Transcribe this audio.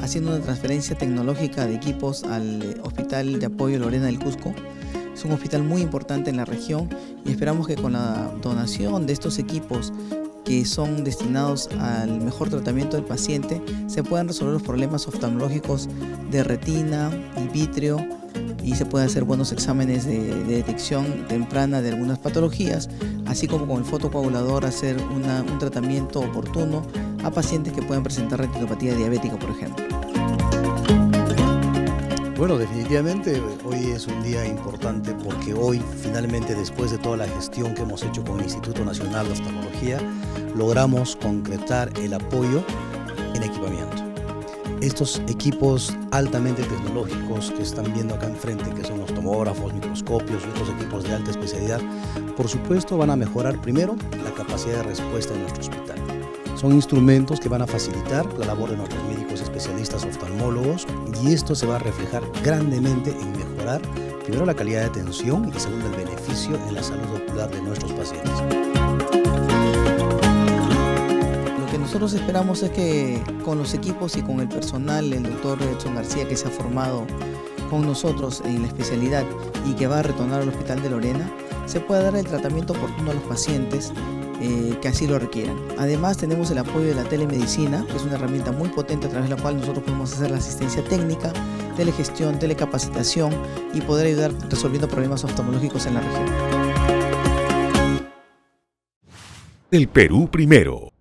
haciendo una transferencia tecnológica de equipos al Hospital de Apoyo Lorena del Cusco. Es un hospital muy importante en la región y esperamos que con la donación de estos equipos que son destinados al mejor tratamiento del paciente se puedan resolver los problemas oftalmológicos de retina y vitrio y se pueden hacer buenos exámenes de, detección temprana de algunas patologías, así como con el fotocoagulador hacer un tratamiento oportuno a pacientes que pueden presentar retinopatía diabética, por ejemplo. Bueno, definitivamente hoy es un día importante porque hoy, finalmente, después de toda la gestión que hemos hecho con el Instituto Nacional de Oftalmología, logramos concretar el apoyo en equipamiento. Estos equipos altamente tecnológicos que están viendo acá enfrente, que son los tomógrafos, microscopios y otros equipos de alta especialidad, por supuesto van a mejorar primero la capacidad de respuesta de nuestro hospital. Son instrumentos que van a facilitar la labor de nuestros médicos especialistas oftalmólogos y esto se va a reflejar grandemente en mejorar primero la calidad de atención y segundo el beneficio en la salud ocular de nuestros pacientes. Lo que nosotros esperamos es que con los equipos y con el personal, el doctor Edson García que se ha formado con nosotros en la especialidad y que va a retornar al Hospital de Lorena, se pueda dar el tratamiento oportuno a los pacientes eh, que así lo requieran. Además tenemos el apoyo de la telemedicina, que es una herramienta muy potente a través de la cual nosotros podemos hacer la asistencia técnica, telegestión, telecapacitación y poder ayudar resolviendo problemas oftalmológicos en la región. El Perú primero.